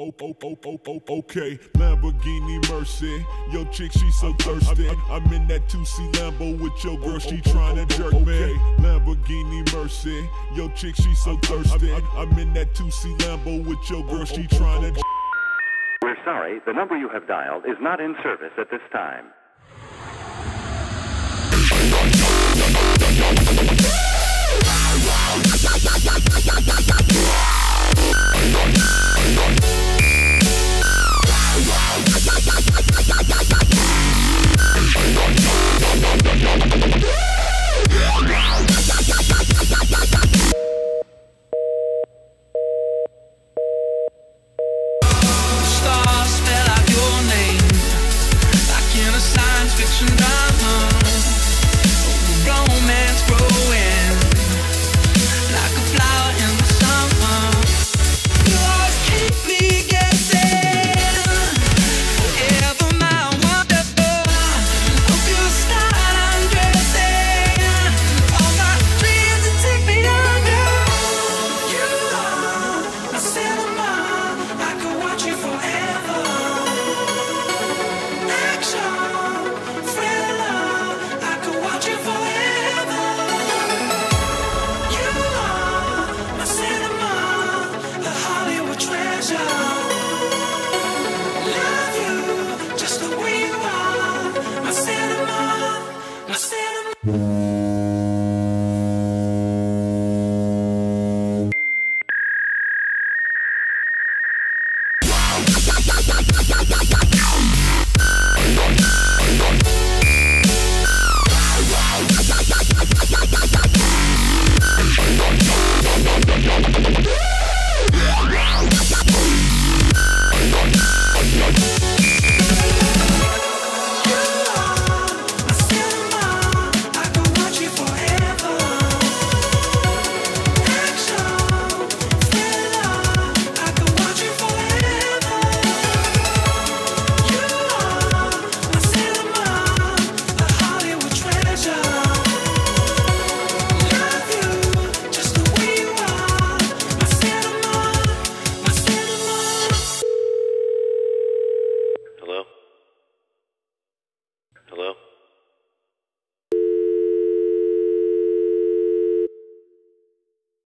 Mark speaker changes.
Speaker 1: Oh, oh, oh, oh, oh, okay, Lamborghini Mercy. Yo, chick, she so thirsty. I'm in that 2C Lambo with your girl, she tryna jerk me. Lamborghini Mercy. Yo, chick, she so thirsty. I'm in that 2C Lambo with your girl, she tryna.
Speaker 2: We're sorry, the number you have dialed is not in service at this time.
Speaker 3: Cinema.